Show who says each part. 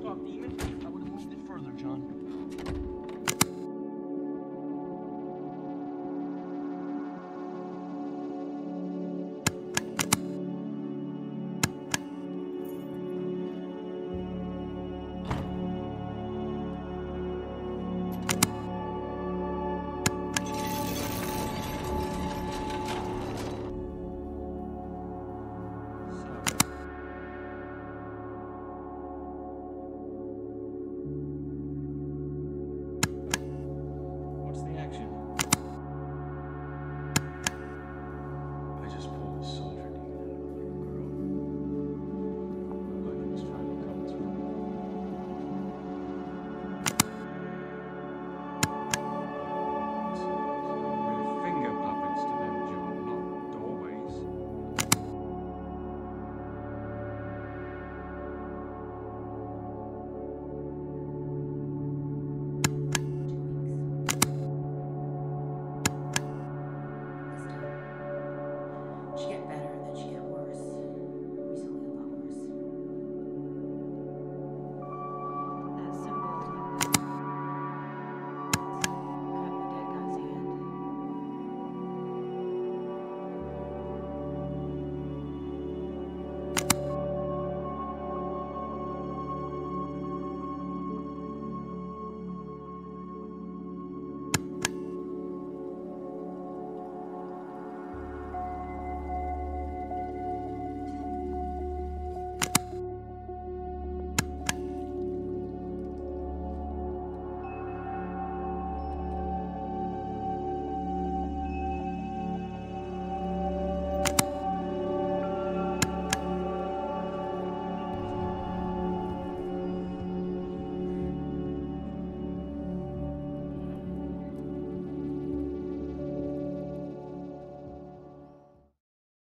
Speaker 1: geht Demon.